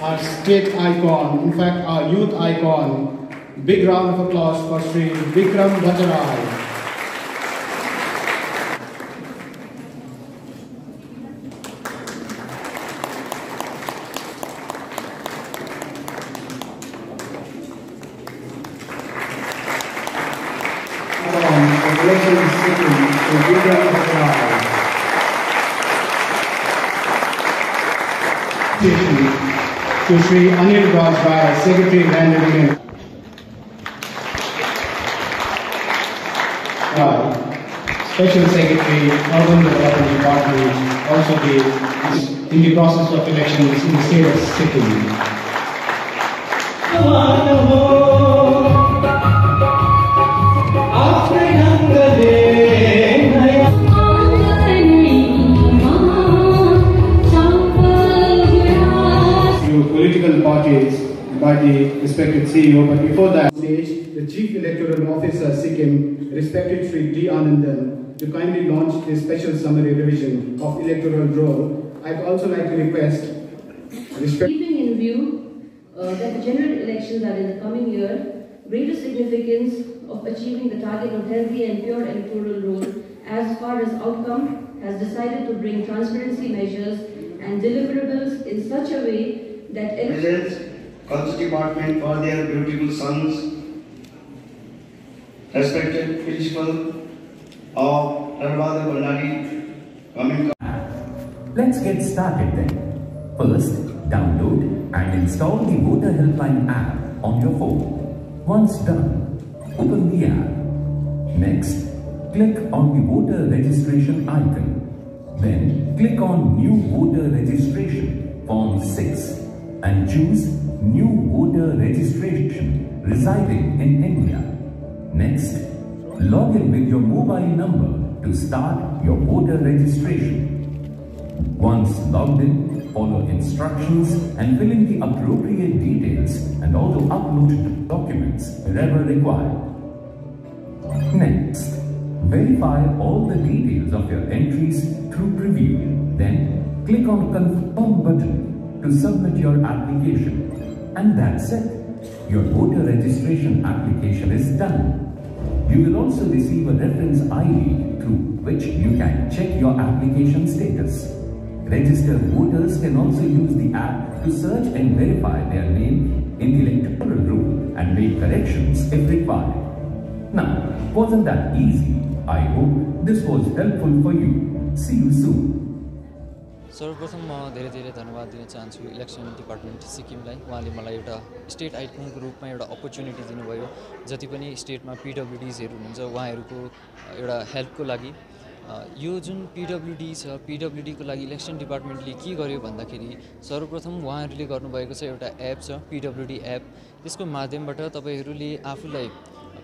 our state icon, in fact, our youth icon. Big round of applause for Sri Vikram Bhattarai. From election Sikkim to Sri Anil Rajbhai, Secretary Land Development. Uh, Special Secretary, Urban Development Department, also the, in the process of elections in the state of Sikkim. Political parties by the respected CEO, but before that, stage, the Chief Electoral Officer Sikkim, respected Sri D. Anandan, to kindly launch the special summary revision of electoral roll. I'd also like to request. Keeping in view uh, that the general elections are in the coming year, greater significance of achieving the target of healthy and pure electoral roll as far as outcome has decided to bring transparency measures and deliverables in such a way that elections presents Culture Department for their beautiful sons, respected principal of Narvada Bhandari, coming Let's get started then. First, download and install the Voter Helpline app on your phone. Once done, open the app. Next, click on the voter registration icon. Then, click on New Voter Registration, Form 6, and choose New Voter Registration residing in India. Next, log in with your mobile number to start your voter registration. Once logged in, follow instructions and fill in the appropriate details and also upload documents wherever required. Next, verify all the details of your entries through preview. Then, click on confirm button to submit your application. And that's it. Your voter registration application is done. You will also receive a reference ID through which you can check your application status. Registered voters can also use the app to search and verify their name in the electoral roll and make corrections if required. Now, wasn't that easy? I hope this was helpful for you. See you soon. सर्वप्रथम म धेरै धेरै धन्यवाद दिन चाहन्छु election department सिक्किमलाई। उहाँले मलाई एउटा स्टेट आइकनको रूपमा एउटा अपर्च्युनिटी दिनुभयो। जति पनि स्टेटमा पिडब्लुडिजहरू हुनुहुन्छ उहाँहरूको एउटा हेल्पको लागि। यो जुन पिडब्लुडी छ पिडब्लुडीको लागि इलेक्सन डिपार्टमेन्टले के गर्यो भन्दाखेरि सर्वप्रथम उहाँहरूले गर्नुभएको छ एउटा एप छ पिडब्लुडी एप त्यसको माध्यमबाट तपाईँहरूले आफूलाई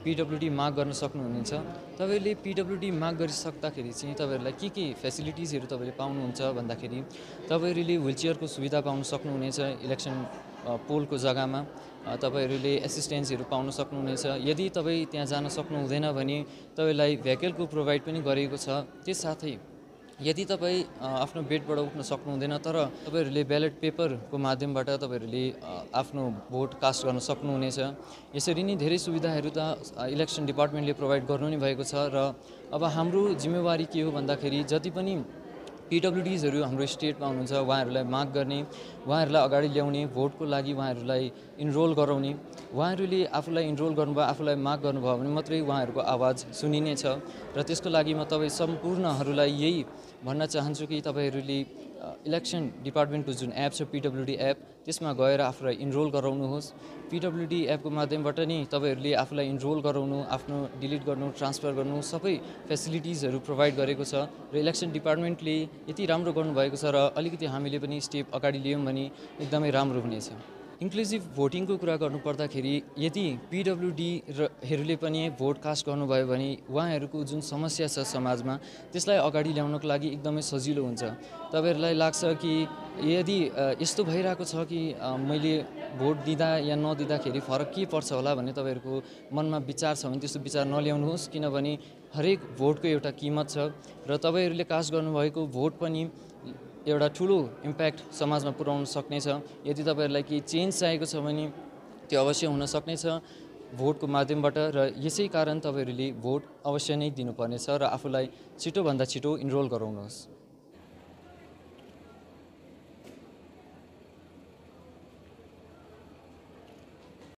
पिडब्लुडी माग गर्न सक्नुहुनेछ। तपाईँहरूले पिडब्लुडी माग गरिसक्दाखेरि चाहिँ तपाईँहरूलाई के के फेसिलिटिजहरू तपाईँले पाउनुहुन्छ भन्दाखेरि तपाईँहरूले विलचेयरको सुविधा पाउन सक्नुहुनेछ इलेक्सन पोलको जग्गामा। तपाईँहरूले एसिस्टेन्सहरू पाउन सक्नुहुनेछ। यदि तपाईँ त्यहाँ जान सक्नुहुँदैन भने तपाईँलाई भेहिकलको प्रोभाइड पनि गरिएको छ। त्यस साथै यदि तपाईँ आफ्नो बेडबाट उठ्न सक्नुहुँदैन तर तपाईँहरूले ब्यालेट पेपरको माध्यमबाट तपाईँहरूले आफ्नो भोट कास्ट गर्न सक्नुहुनेछ। यसरी नै धेरै सुविधाहरू त इलेक्सन डिपार्टमेन्टले प्रोभाइड गर्नु नै भएको छ र अब हाम्रो जिम्मेवारी के हो भन्दाखेरि जति पनि पिडब्लुडिजहरू हाम्रो स्टेटमा हुनुहुन्छ उहाँहरूलाई माग गर्ने उहाँहरूलाई अगाडि ल्याउने भोटको लागि उहाँहरूलाई इनरोल गराउने। उहाँहरूले आफूलाई इनरोल गर्नुभयो आफूलाई माग गर्नुभयो भने मात्रै उहाँहरूको आवाज सुनिनेछ र त्यसको लागि म तपाईँ सम्पूर्णहरूलाई यही भन्न चाहन्छु कि तपाईँहरूले इलेक्सन डिपार्टमेन्टको जुन एप छ पिडब्लुडी एप त्यसमा गएर आफूलाई इनरोल गराउनुहोस्। पिडब्लुडी एपको माध्यमबाट नि तपाईँहरूले आफूलाई इनरोल गराउनु आफ्नो डिलिट गर्नु ट्रान्सफर गर्नु सबै फेसिलिटिजहरू प्रोभाइड गरेको छ र इलेक्सन डिपार्टमेन्टले यति राम्रो गर्नुभएको छ र अलिकति हामीले पनि स्टेप अगाडि लियौँ भने एकदमै राम्रो हुनेछ। इन्क्लुजिभ भोटिङको कुरा गर्नुपर्दाखेरि यदि पिडब्लुडी पनि भोट कास्ट गर्नुभयो भने उहाँहरूको जुन समस्या छ समाजमा त्यसलाई अगाडि ल्याउनको लागि एकदमै सजिलो हुन्छ। तपाईँहरूलाई लाग्छ कि यदि यस्तो भइरहेको छ कि मैले भोट दिँदा या नदिँदाखेरि फरक के पर्छ होला भन्ने तपाईँहरूको मनमा विचार छ भने त्यस्तो विचार नल्याउनुहोस्। किनभने हरेक भोटको एउटा किमत छ र तपाईँहरूले कास्ट गर्नुभएको भोट पनि एउटा ठुलो इम्प्याक्ट समाजमा पुर्याउन सक्नेछ। यदि तपाईँहरूलाई केही चेन्ज चाहिएको छ भने त्यो अवश्य हुन सक्नेछ भोटको माध्यमबाट र यसै कारण तपाईँहरूले भोट अवश्य नै दिनुपर्नेछ र आफूलाई छिटोभन्दा छिटो इनरोल गराउनुहोस्।